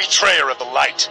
betrayer of the light.